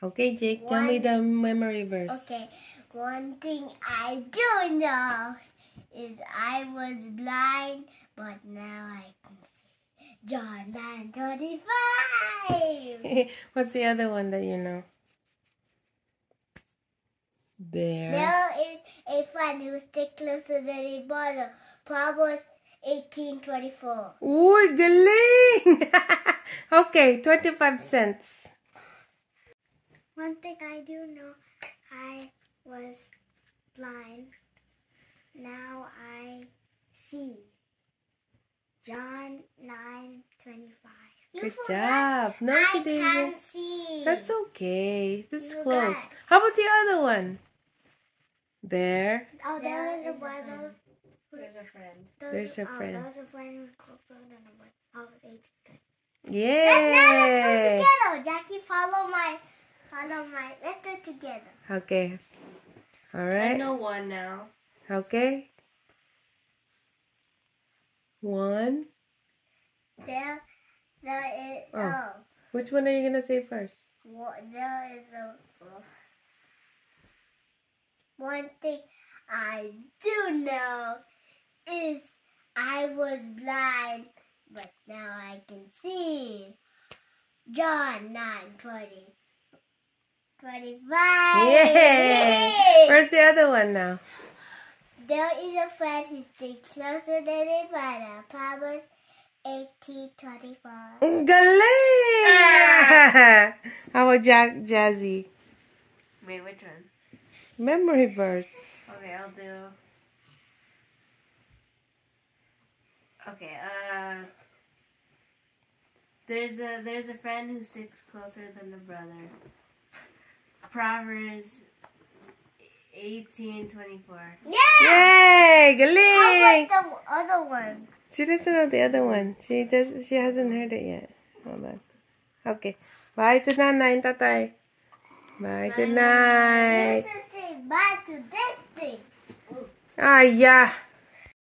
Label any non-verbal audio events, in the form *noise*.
Okay, Jake, tell me the memory verse. Okay, one thing I do know is I was blind, but now I can see. John 9 25. *laughs* What's the other one that you know? There. There is a friend who sticks closer than a brother. Proverbs 1824. Uy, galing! *laughs* okay, 25 cents. One thing I do know, I was blind. Now I see. John 9 25. Good job. No, I she didn't. can see. That's okay. That's You close. got- How about the other one? There. Oh, there was a brother. There's a friend. There There's was, a oh, friend. There was a friend who was closer than a brother. I was 18. Let's, now let's do it together. Jackie, follow my, follow my. Let's do it together. Okay. All I know one now. Okay. One. There, there is. Oh. Oh, Which one are you gonna say first? what, there is a. One thing I do know is I was blind, but now I can see. John 9 20. 25. Yay! Where's the other one now? There is a friend who sticks closer than a brother. Proverbs 18 24. Galing! *laughs* How about Jack Jazzy? Wait, which one? Memory verse. Okay, I'll do. Okay, uh. There's a there's a friend who sticks closer than a brother. Proverbs eighteen twenty four. Yeah! Yay! How Galing! about the other one? She doesn't know the other one. She does. She hasn't heard it yet. Hold on. Okay. Bye to nanay and tatay. Bye. Good night. This is say bye to this thing. Ah, yeah.